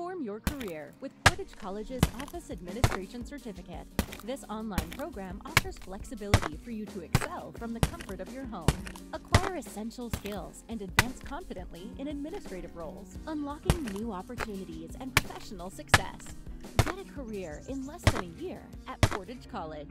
Transform your career with Portage College's Office Administration Certificate. This online program offers flexibility for you to excel from the comfort of your home. Acquire essential skills and advance confidently in administrative roles, unlocking new opportunities and professional success. Get a career in less than a year at Portage College.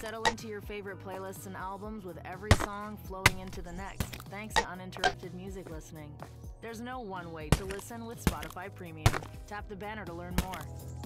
Settle into your favorite playlists and albums with every song flowing into the next, thanks to uninterrupted music listening. There's no one way to listen with Spotify Premium. Tap the banner to learn more.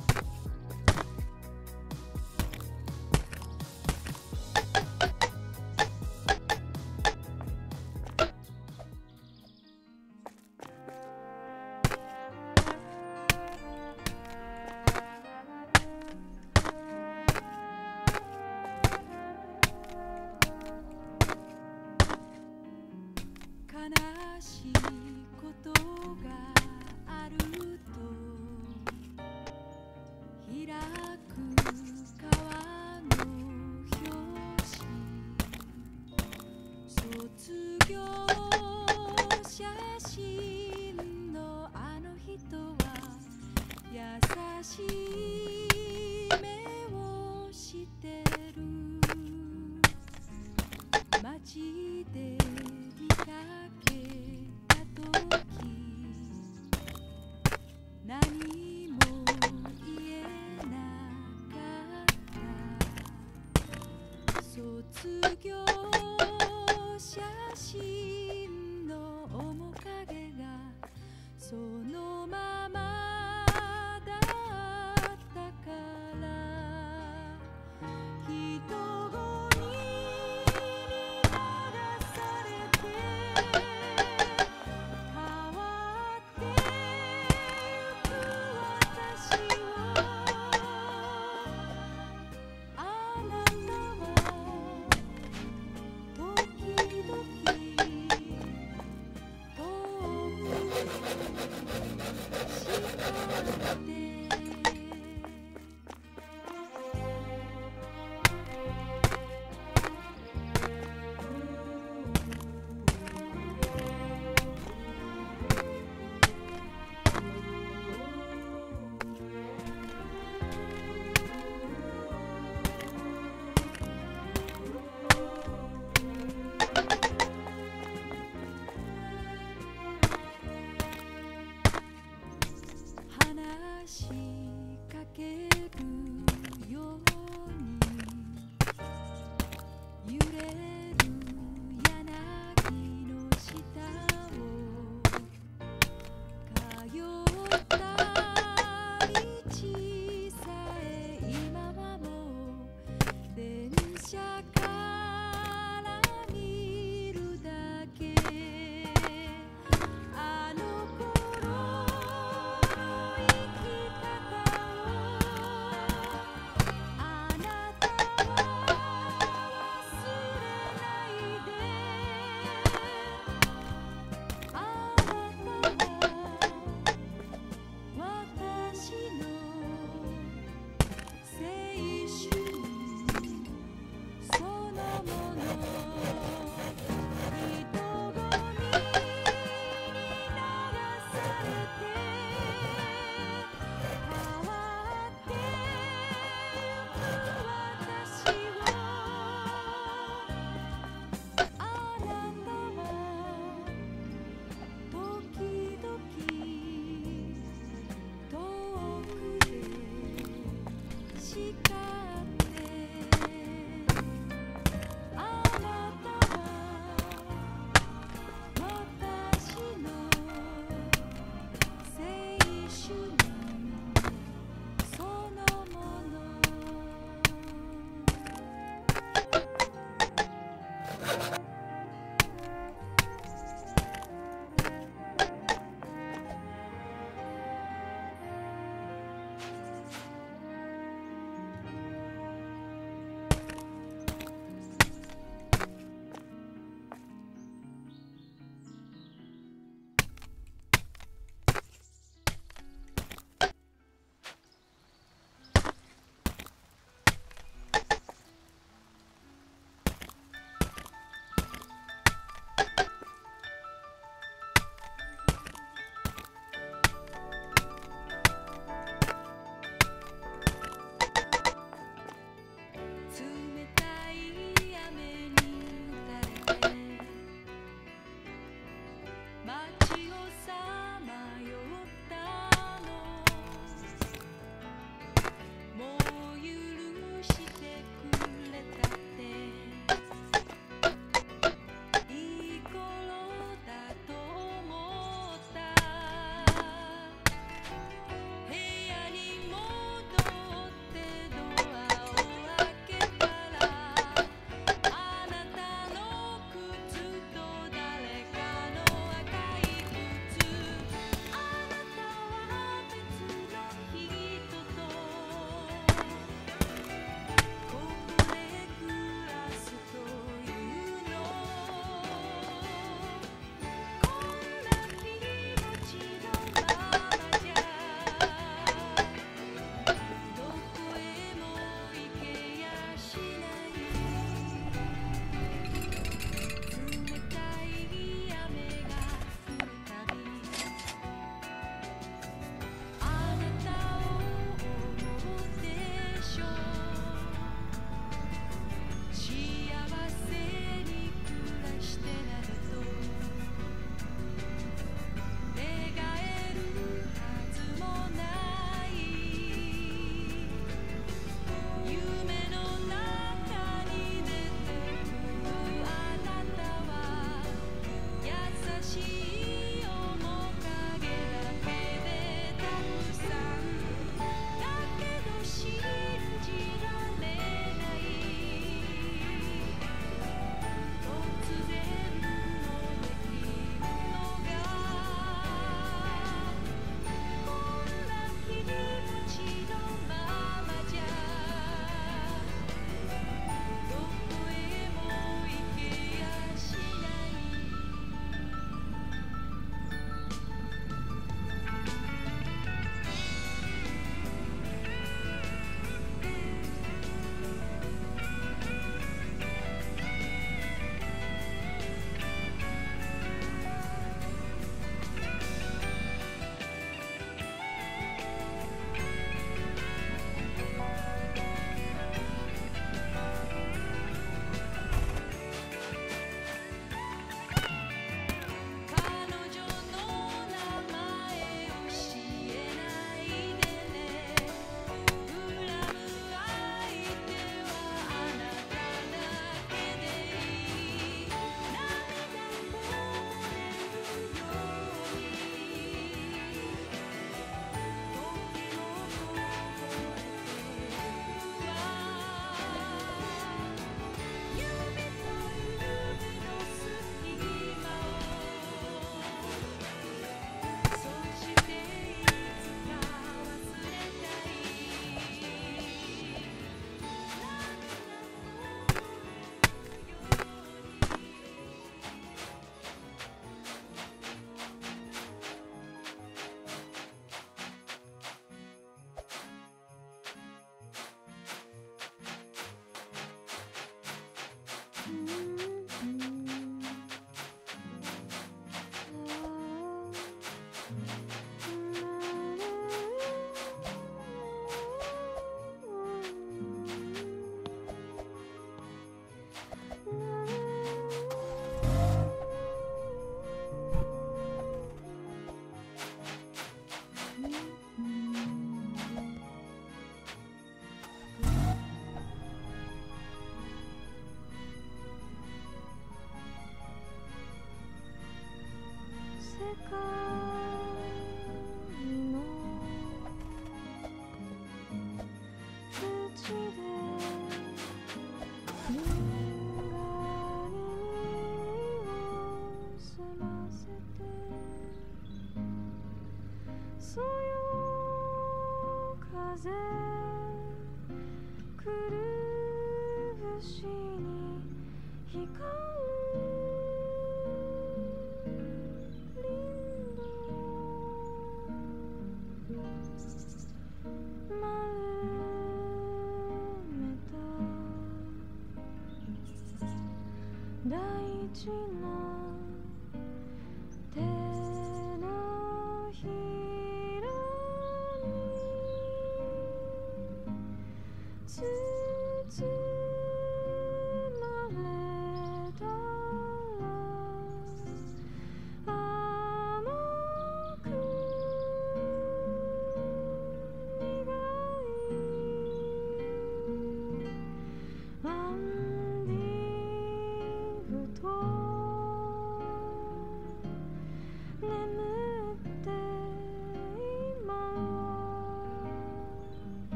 寂寞。